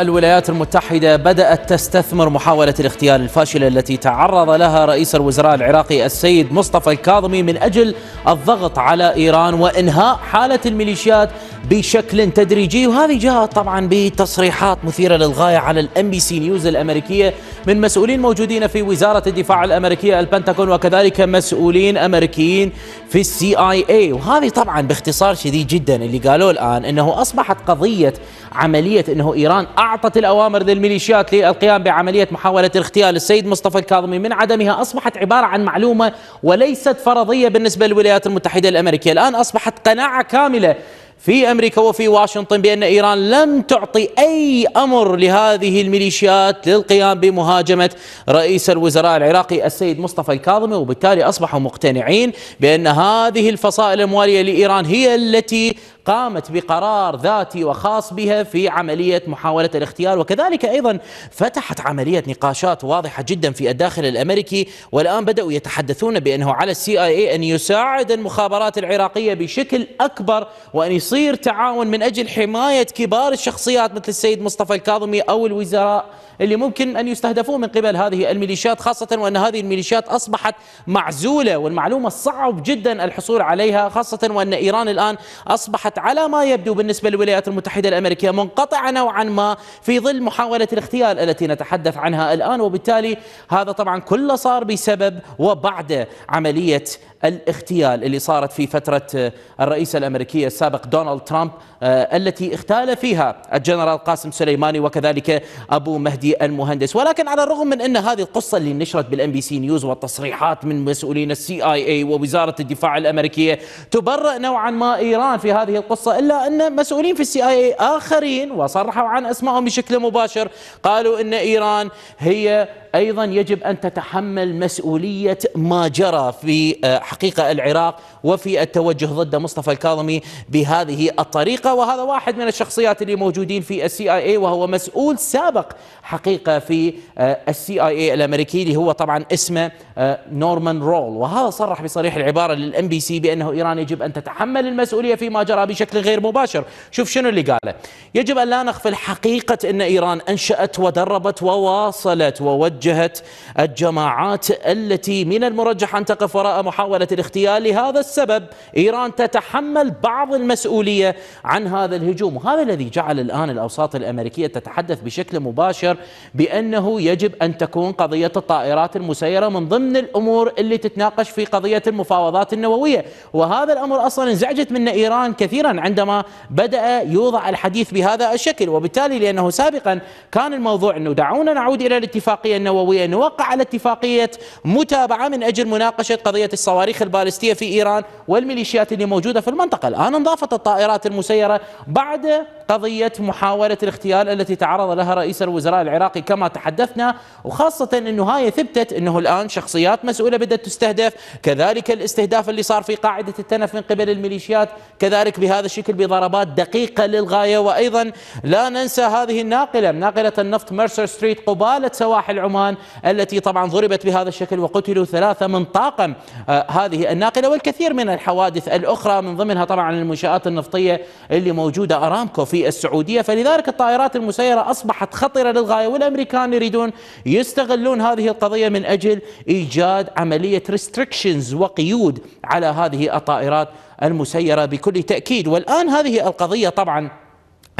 الولايات المتحدة بدأت تستثمر محاولة الاغتيال الفاشلة التي تعرض لها رئيس الوزراء العراقي السيد مصطفى الكاظمي من أجل الضغط على إيران وإنهاء حالة الميليشيات بشكل تدريجي. وهذه جاءت طبعا بتصريحات مثيرة للغاية على ال NBC News الأمريكية من مسؤولين موجودين في وزارة الدفاع الأمريكية البنتاغون وكذلك مسؤولين أمريكيين في ال CIA وهذه طبعا باختصار شديد جدا اللي قالوه الآن أنه أصبحت قضية عملية أنه إيران أعطت الأوامر للميليشيات للقيام بعملية محاولة اغتيال السيد مصطفى الكاظمي من عدمها أصبحت عبارة عن معلومة وليست فرضية بالنسبة للولايات المتحدة الأمريكية. الآن أصبحت قناعة كاملة في أمريكا وفي واشنطن بأن إيران لم تعطي أي أمر لهذه الميليشيات للقيام بمهاجمة رئيس الوزراء العراقي السيد مصطفى الكاظمي. وبالتالي أصبحوا مقتنعين بأن هذه الفصائل الامواليه لإيران هي التي قامت بقرار ذاتي وخاص بها في عملية محاولة الاغتيال وكذلك أيضا فتحت عملية نقاشات واضحة جدا في الداخل الأمريكي والآن بدأوا يتحدثون بأنه على السي آي إي أن يساعد المخابرات العراقية بشكل أكبر وأن يصير تعاون من أجل حماية كبار الشخصيات مثل السيد مصطفى الكاظمي أو الوزراء اللي ممكن أن يستهدفون من قبل هذه الميليشيات خاصة وأن هذه الميليشيات أصبحت معزولة والمعلومة صعب جدا الحصول عليها خاصة وأن إيران الآن أصبحت على ما يبدو بالنسبة للولايات المتحدة الأمريكية منقطعة نوعا ما في ظل محاولة الاغتيال التي نتحدث عنها الآن. وبالتالي هذا طبعا كله صار بسبب وبعد عملية الاغتيال اللي صارت في فترة الرئيس الأمريكي السابق دونالد ترامب آه، التي اغتال فيها الجنرال قاسم سليماني وكذلك أبو مهدي المهندس. ولكن على الرغم من أن هذه القصة اللي نشرت بال NBC News والتصريحات من مسؤولين ال CIA ووزارة الدفاع الأمريكية تبرئ نوعا ما إيران في هذه القصة إلا أن مسؤولين في ال CIA آخرين وصرحوا عن أسمائهم بشكل مباشر قالوا أن إيران هي أيضا يجب أن تتحمل مسؤولية ما جرى في آه، حقيقة العراق وفي التوجه ضد مصطفى الكاظمي بهذه الطريقة. وهذا واحد من الشخصيات اللي موجودين في ال CIA وهو مسؤول سابق حقيقة في آه، ال CIA الأمريكي اللي هو طبعا اسمه آه، نورمان رول. وهذا صرح بصريح العبارة لل NBC بأنه إيران يجب أن تتحمل المسؤولية فيما جرى بشكل غير مباشر. شوف شنو اللي قاله. يجب أن لا نغفل حقيقه إن إيران أنشأت ودربت وواصلت ووجهت وجهت الجماعات التي من المرجح أن تقف وراء محاولة الاغتيال لهذا السبب. إيران تتحمل بعض المسؤولية عن هذا الهجوم وهذا الذي جعل الآن الأوساط الأمريكية تتحدث بشكل مباشر بأنه يجب أن تكون قضية الطائرات المسيرة من ضمن الأمور اللي تتناقش في قضية المفاوضات النووية. وهذا الأمر أصلا انزعجت منه إيران كثيرا عندما بدأ يوضع الحديث بهذا الشكل. وبالتالي لأنه سابقا كان الموضوع أنه دعونا نعود إلى الاتفاقية النووية النووية نوقع على اتفاقية متابعة من أجل مناقشة قضية الصواريخ البالستية في إيران والميليشيات اللي موجودة في المنطقة. الآن انضافت الطائرات المسيرة بعد قضية محاولة الاغتيال التي تعرض لها رئيس الوزراء العراقي كما تحدثنا وخاصة أنه هاي ثبتت أنه الآن شخصيات مسؤولة بدأت تستهدف كذلك الاستهداف اللي صار في قاعدة التنف من قبل الميليشيات كذلك بهذا الشكل بضربات دقيقة للغاية وأيضا لا ننسى هذه الناقلة ناقلة النفط ميرسر ستريت قبالة سواحل عمان. التي طبعا ضربت بهذا الشكل وقتلوا ثلاثة من طاقم آه هذه الناقلة والكثير من الحوادث الأخرى من ضمنها طبعا المنشآت النفطية اللي موجودة أرامكو في السعودية. فلذلك الطائرات المسيرة أصبحت خطرة للغاية والأمريكان يريدون يستغلون هذه القضية من أجل إيجاد عملية ريستريكشنز وقيود على هذه الطائرات المسيرة بكل تأكيد. والآن هذه القضية طبعا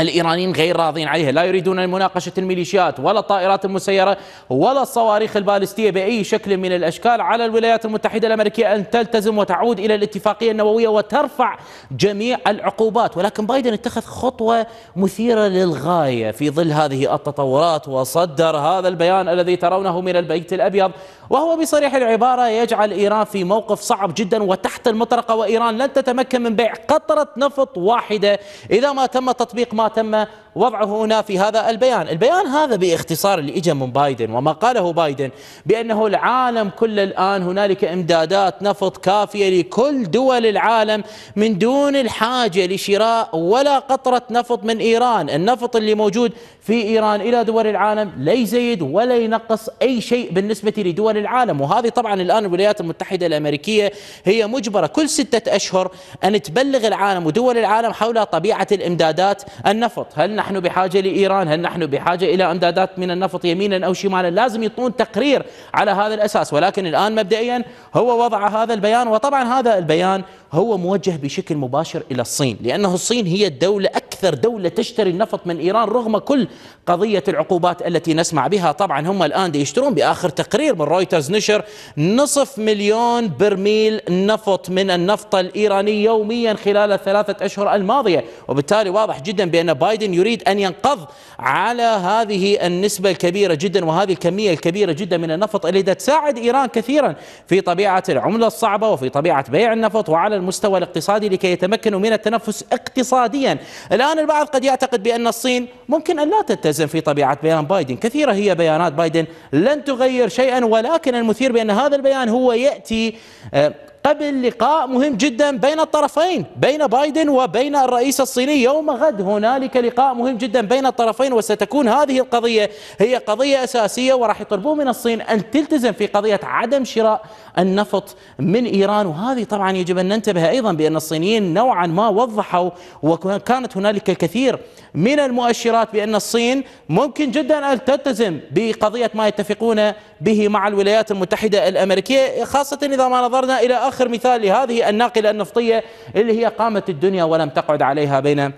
الإيرانيين غير راضين عليها لا يريدون مناقشة الميليشيات ولا الطائرات المسيرة ولا الصواريخ البالستية بأي شكل من الأشكال على الولايات المتحدة الأمريكية أن تلتزم وتعود إلى الاتفاقية النووية وترفع جميع العقوبات. ولكن بايدن اتخذ خطوة مثيرة للغاية في ظل هذه التطورات وصدر هذا البيان الذي ترونه من البيت الأبيض وهو بصريح العبارة يجعل إيران في موقف صعب جدا وتحت المطرقة وإيران لن تتمكن من بيع قطرة نفط واحدة إذا ما تم تطبيق ما تم وضعه هنا في هذا البيان. البيان هذا باختصار اللي اجى من بايدن وما قاله بايدن بأنه العالم كله الآن هنالك إمدادات نفط كافية لكل دول العالم من دون الحاجة لشراء ولا قطرة نفط من إيران. النفط اللي موجود في إيران إلى دول العالم لا يزيد ولا ينقص أي شيء بالنسبة لدول دول العالم. وهذه طبعا الآن الولايات المتحدة الأمريكية هي مجبرة كل ستة أشهر أن تبلغ العالم ودول العالم حول طبيعة الإمدادات النفط هل نحن بحاجة لإيران؟ هل نحن بحاجة إلى إمدادات من النفط يمينا أو شمالا؟ لازم يطون تقرير على هذا الأساس. ولكن الآن مبدئيا هو وضع هذا البيان وطبعا هذا البيان هو موجه بشكل مباشر إلى الصين لأنه الصين هي الدولة أكثر دولة تشتري النفط من إيران رغم كل قضية العقوبات التي نسمع بها. طبعا هم الآن يشترون بآخر تقرير من رويترز نشر نصف مليون برميل نفط من النفط الإيراني يوميا خلال الثلاثة أشهر الماضية وبالتالي واضح جدا بأن بايدن يريد أن ينقض على هذه النسبة الكبيرة جدا وهذه الكمية الكبيرة جدا من النفط اللي تساعد إيران كثيرا في طبيعة العملة الصعبة وفي طبيعة بيع النفط وعلى المستوى الاقتصادي لكي يتمكنوا من التنفس اقتصاديا. الآن البعض قد يعتقد بأن الصين ممكن أن لا تتزن في طبيعة بيان بايدن. كثيرة هي بيانات بايدن لن تغير شيئا ولكن المثير بأن هذا البيان هو يأتي آه، قبل لقاء مهم جدا بين الطرفين بين بايدن وبين الرئيس الصيني. يوم غد هنالك لقاء مهم جدا بين الطرفين وستكون هذه القضية هي قضية أساسية وراح يطلبون من الصين أن تلتزم في قضية عدم شراء النفط من إيران. وهذه طبعا يجب أن ننتبه أيضا بأن الصينيين نوعا ما وضحوا وكانت هنالك الكثير من المؤشرات بأن الصين ممكن جدا أن تلتزم بقضية ما يتفقون به مع الولايات المتحدة الأمريكية خاصة إذا ما نظرنا إلى آخر مثال لهذه الناقلة النفطية اللي هي قامت الدنيا ولم تقعد عليها بين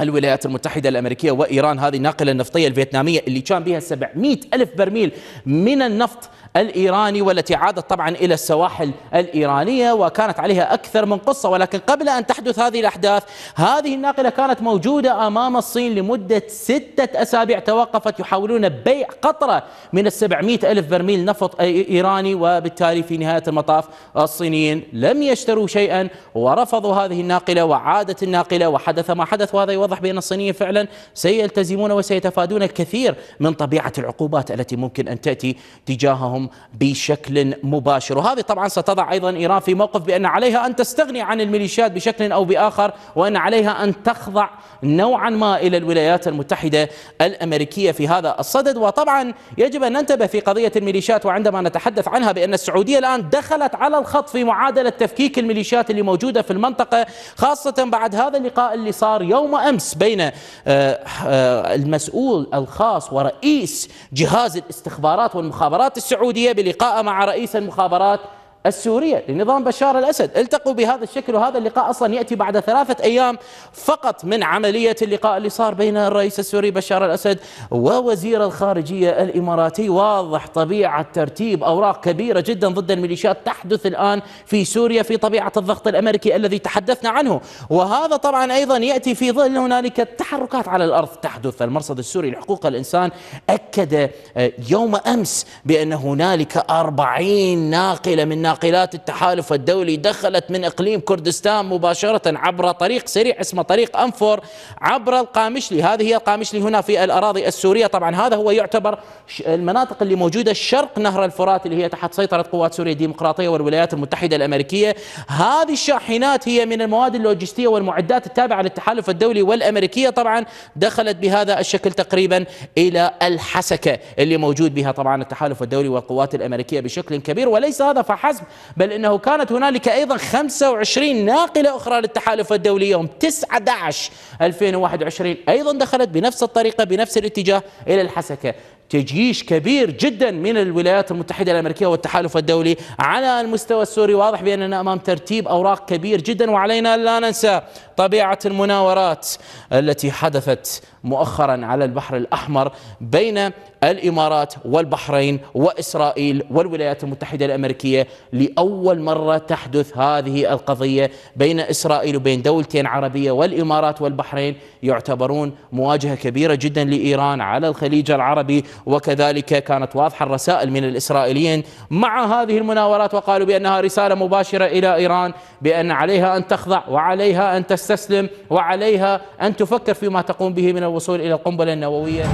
الولايات المتحدة الأمريكية وإيران هذه الناقلة النفطية الفيتنامية اللي كان بها 700 ألف برميل من النفط الإيراني والتي عادت طبعا إلى السواحل الإيرانية وكانت عليها أكثر من قصة. ولكن قبل أن تحدث هذه الأحداث هذه الناقلة كانت موجودة أمام الصين لمدة ستة أسابيع. توقفت يحاولون بيع قطرة من السبعمائة ألف برميل نفط إيراني وبالتالي في نهاية المطاف الصينيين لم يشتروا شيئا ورفضوا هذه الناقلة وعادت الناقلة وحدث ما حدث وهذا يوضح بأن الصينيين فعلا سيلتزمون وسيتفادون الكثير من طبيعة العقوبات التي ممكن أن تأتي تجاههم بشكل مباشر. وهذه طبعا ستضع أيضا إيران في موقف بأن عليها أن تستغني عن الميليشيات بشكل أو بآخر وأن عليها أن تخضع نوعا ما إلى الولايات المتحدة الأمريكية في هذا الصدد. وطبعا يجب أن ننتبه في قضية الميليشيات وعندما نتحدث عنها بأن السعودية الآن دخلت على الخط في معادلة تفكيك الميليشيات اللي موجودة في المنطقة خاصة بعد هذا اللقاء اللي صار يوم أمس. بين آه، آه، المسؤول الخاص ورئيس جهاز الاستخبارات والمخابرات السعودية بلقاء مع رئيس المخابرات السورية لنظام بشار الأسد. التقوا بهذا الشكل وهذا اللقاء أصلا يأتي بعد ثلاثة أيام فقط من عملية اللقاء اللي صار بين الرئيس السوري بشار الأسد ووزير الخارجية الإماراتي. واضح طبيعة ترتيب أوراق كبيرة جدا ضد الميليشيات تحدث الآن في سوريا في طبيعة الضغط الأمريكي الذي تحدثنا عنه. وهذا طبعا أيضا يأتي في ظل هنالك تحركات على الأرض تحدث. المرصد السوري لحقوق الإنسان أكد يوم أمس بأن هنالك أربعين ناقلة من ناقلات التحالف الدولي دخلت من إقليم كردستان مباشرة عبر طريق سريع اسمه طريق أنفور عبر القامشلي. هذه هي القامشلي هنا في الأراضي السورية. طبعا هذا هو يعتبر المناطق اللي موجودة شرق نهر الفرات اللي هي تحت سيطرة قوات سوريا الديمقراطية والولايات المتحدة الأمريكية. هذه الشاحنات هي من المواد اللوجستية والمعدات التابعة للتحالف الدولي والأمريكية. طبعا دخلت بهذا الشكل تقريبا إلى الحسكة اللي موجود بها طبعا التحالف الدولي والقوات الأمريكية بشكل كبير. وليس هذا فحسب حسب بل إنه كانت هنالك أيضا 25 ناقلة أخرى للتحالف الدولي يوم 9 2021 أيضا دخلت بنفس الطريقة بنفس الاتجاه إلى الحسكة. تجيش كبير جدا من الولايات المتحدة الأمريكية والتحالف الدولي على المستوى السوري. واضح بأننا أمام ترتيب أوراق كبير جدا وعلينا لا ننسى طبيعة المناورات التي حدثت مؤخرا على البحر الأحمر بين الإمارات والبحرين وإسرائيل والولايات المتحدة الأمريكية. لأول مرة تحدث هذه القضية بين إسرائيل وبين دولتين عربية والإمارات والبحرين. يعتبرون مواجهة كبيرة جدا لإيران على الخليج العربي وكذلك كانت واضحة الرسائل من الإسرائيليين مع هذه المناورات وقالوا بأنها رسالة مباشرة إلى إيران بأن عليها أن تخضع وعليها أن تستسلم وعليها أن تفكر فيما تقوم به من الوصول إلى القنبلة النووية.